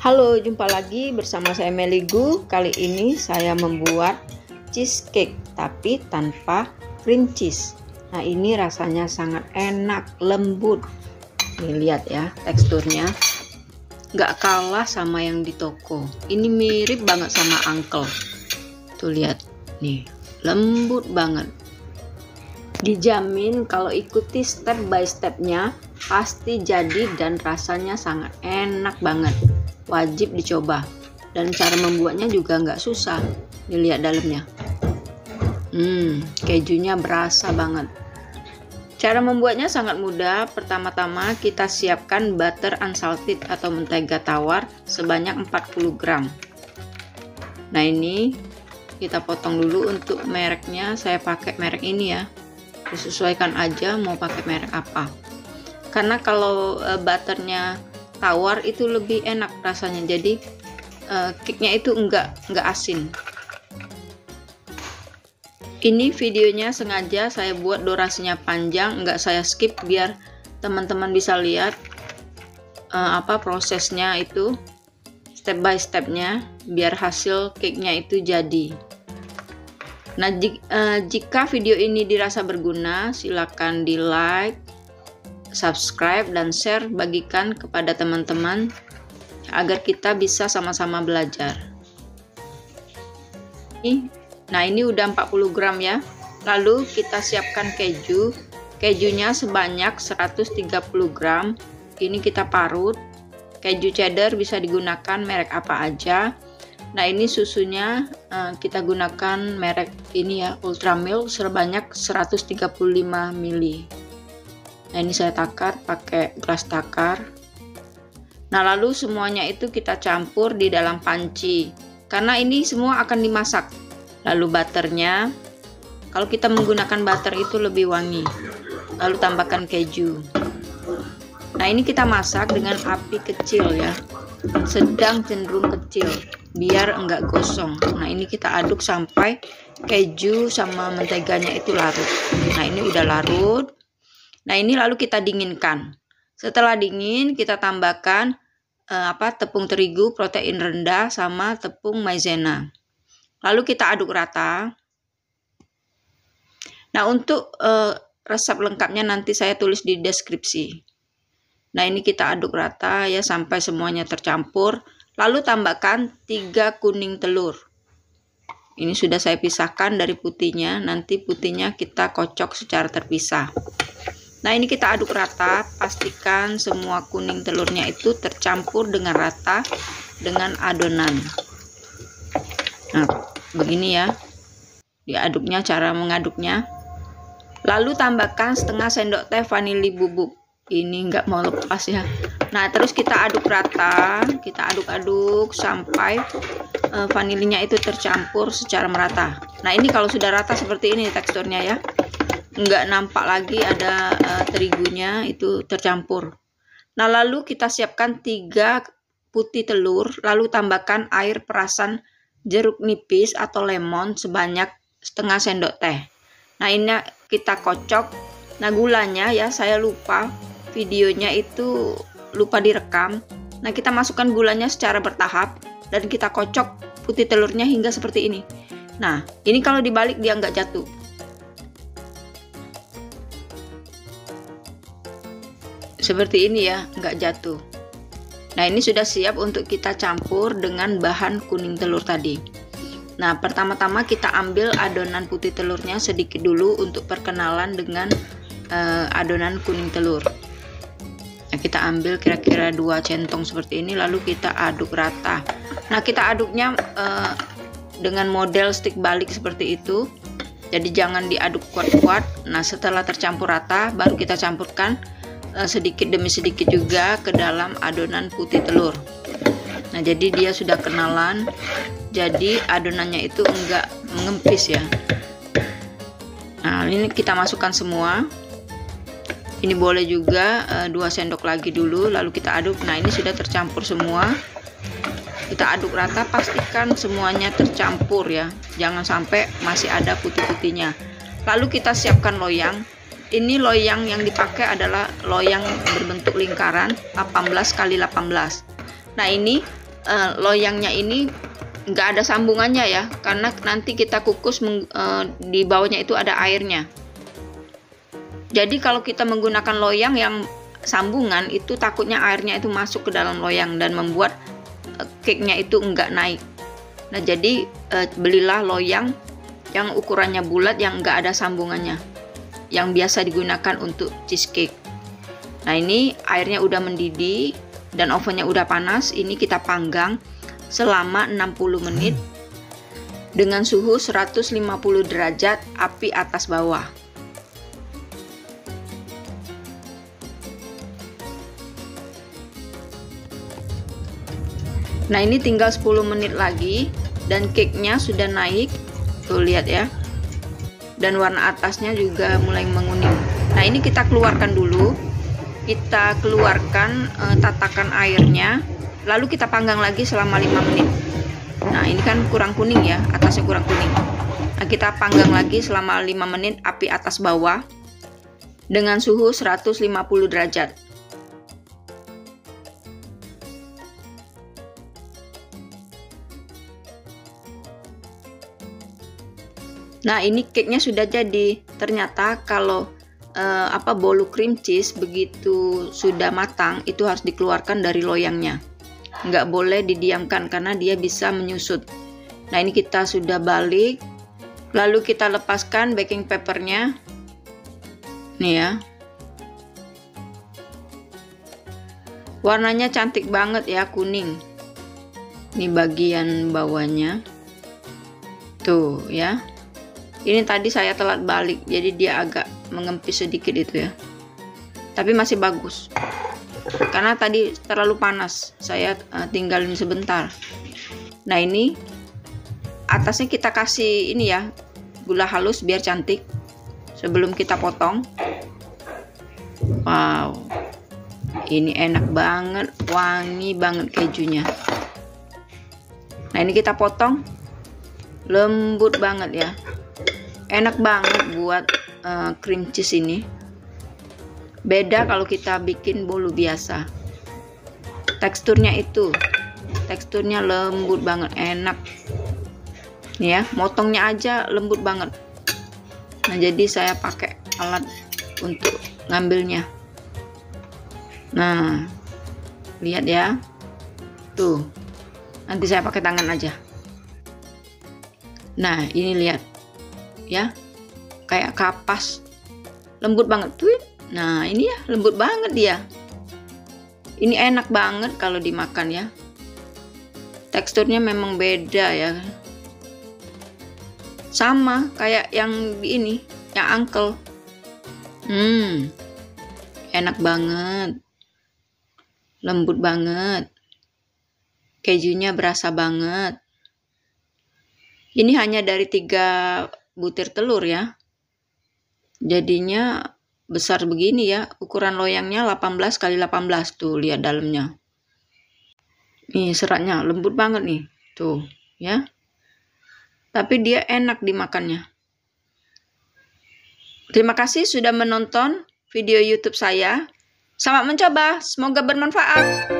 Halo, jumpa lagi bersama saya Meligu. Kali ini saya membuat cheesecake tapi tanpa cream cheese. Nah, ini rasanya sangat enak, lembut. Nih lihat ya teksturnya. Nggak kalah sama yang di toko. Ini mirip banget sama uncle. Tuh lihat. Nih, lembut banget. Dijamin kalau ikuti step by stepnya pasti jadi dan rasanya sangat enak banget wajib dicoba. Dan cara membuatnya juga nggak susah dilihat dalamnya. Hmm kejunya berasa banget. Cara membuatnya sangat mudah. Pertama-tama kita siapkan butter unsalted atau mentega tawar sebanyak 40 gram. Nah ini kita potong dulu untuk mereknya. Saya pakai merek ini ya. Disesuaikan aja mau pakai merek apa. Karena kalau uh, butternya tawar itu lebih enak rasanya. Jadi uh, cake-nya itu enggak enggak asin. Ini videonya sengaja saya buat durasinya panjang enggak saya skip biar teman-teman bisa lihat uh, apa prosesnya itu step by stepnya biar hasil cake-nya itu jadi. Nah jika video ini dirasa berguna silahkan di like subscribe dan share bagikan kepada teman-teman agar kita bisa sama-sama belajar. Nah, ini udah 40 gram ya. Lalu kita siapkan keju. Kejunya sebanyak 130 gram. Ini kita parut. Keju cheddar bisa digunakan merek apa aja. Nah, ini susunya eh, kita gunakan merek ini ya, Ultra Milk sebanyak 135 ml nah ini saya takar pakai gelas takar. Nah lalu semuanya itu kita campur di dalam panci. Karena ini semua akan dimasak. Lalu butternya. Kalau kita menggunakan butter itu lebih wangi. Lalu tambahkan keju. Nah ini kita masak dengan api kecil ya. Sedang cenderung kecil biar enggak gosong. Nah ini kita aduk sampai keju sama menteganya itu larut. Nah ini udah larut Nah, ini lalu kita dinginkan. Setelah dingin, kita tambahkan eh, apa tepung terigu protein rendah sama tepung maizena. Lalu kita aduk rata. Nah, untuk eh, resep lengkapnya nanti saya tulis di deskripsi. Nah, ini kita aduk rata ya sampai semuanya tercampur. Lalu tambahkan 3 kuning telur. Ini sudah saya pisahkan dari putihnya. Nanti putihnya kita kocok secara terpisah. Nah ini kita aduk rata, pastikan semua kuning telurnya itu tercampur dengan rata dengan adonan. Nah begini ya, diaduknya cara mengaduknya. Lalu tambahkan setengah sendok teh vanili bubuk. Ini nggak mau lepas ya. Nah terus kita aduk rata, kita aduk-aduk sampai uh, vanilinya itu tercampur secara merata. Nah ini kalau sudah rata seperti ini teksturnya ya nggak nampak lagi ada uh, terigunya itu tercampur. Nah lalu kita siapkan tiga putih telur lalu tambahkan air perasan jeruk nipis atau lemon sebanyak setengah sendok teh. Nah ini kita kocok. Nah gulanya ya saya lupa videonya itu lupa direkam. Nah kita masukkan gulanya secara bertahap dan kita kocok putih telurnya hingga seperti ini. Nah ini kalau dibalik dia nggak jatuh seperti ini ya nggak jatuh. Nah ini sudah siap untuk kita campur dengan bahan kuning telur tadi. Nah pertama-tama kita ambil adonan putih telurnya sedikit dulu untuk perkenalan dengan uh, adonan kuning telur. Nah kita ambil kira-kira dua centong seperti ini lalu kita aduk rata. Nah kita aduknya uh, dengan model stick balik seperti itu. Jadi jangan diaduk kuat-kuat. Nah setelah tercampur rata baru kita campurkan sedikit demi sedikit juga ke dalam adonan putih telur. Nah jadi dia sudah kenalan. Jadi adonannya itu enggak mengempis ya. Nah ini kita masukkan semua. Ini boleh juga uh, dua sendok lagi dulu lalu kita aduk. Nah ini sudah tercampur semua. Kita aduk rata pastikan semuanya tercampur ya. Jangan sampai masih ada putih-putihnya. Lalu kita siapkan loyang ini loyang yang dipakai adalah loyang berbentuk lingkaran 18 kali 18 nah ini uh, loyangnya ini nggak ada sambungannya ya karena nanti kita kukus uh, di bawahnya itu ada airnya. Jadi kalau kita menggunakan loyang yang sambungan itu takutnya airnya itu masuk ke dalam loyang dan membuat uh, cake-nya itu enggak naik. Nah jadi uh, belilah loyang yang ukurannya bulat yang enggak ada sambungannya yang biasa digunakan untuk cheesecake nah ini airnya udah mendidih dan ovennya udah panas ini kita panggang selama 60 menit dengan suhu 150 derajat api atas bawah. Nah ini tinggal 10 menit lagi dan cake-nya sudah naik. Tuh lihat ya. Dan warna atasnya juga mulai menguning. Nah ini kita keluarkan dulu. Kita keluarkan uh, tatakan airnya lalu kita panggang lagi selama 5 menit nah ini kan kurang kuning ya atasnya kurang kuning nah kita panggang lagi selama 5 menit api atas bawah dengan suhu 150 derajat Nah, ini cake-nya sudah jadi. Ternyata kalau eh, apa bolu cream cheese begitu sudah matang itu harus dikeluarkan dari loyangnya. Nggak boleh didiamkan karena dia bisa menyusut. Nah ini kita sudah balik. Lalu kita lepaskan baking papernya. Nih ya. Warnanya cantik banget ya kuning. Ini bagian bawahnya. Tuh ya ini tadi saya telat balik jadi dia agak mengempis sedikit itu ya. Tapi masih bagus. Karena tadi terlalu panas saya uh, tinggalin sebentar. Nah ini atasnya kita kasih ini ya gula halus biar cantik sebelum kita potong. Wow ini enak banget wangi banget kejunya. Nah ini kita potong lembut banget ya enak banget buat uh, cream cheese ini. Beda kalau kita bikin bolu biasa. Teksturnya itu teksturnya lembut banget enak. Ya motongnya aja lembut banget. Nah jadi saya pakai alat untuk ngambilnya. Nah lihat ya. Tuh nanti saya pakai tangan aja. Nah ini lihat ya kayak kapas lembut banget tuh Nah, ini ya lembut banget dia. Ini enak banget kalau dimakan ya. Teksturnya memang beda ya. Sama kayak yang ini, yang uncle. Hmm. Enak banget. Lembut banget. Kejunya berasa banget. Ini hanya dari tiga butir telur ya. Jadinya besar begini ya ukuran loyangnya 18 kali 18 tuh lihat dalamnya. Nih seratnya lembut banget nih tuh ya. Tapi dia enak dimakannya. Terima kasih sudah menonton video youtube saya. Selamat mencoba semoga bermanfaat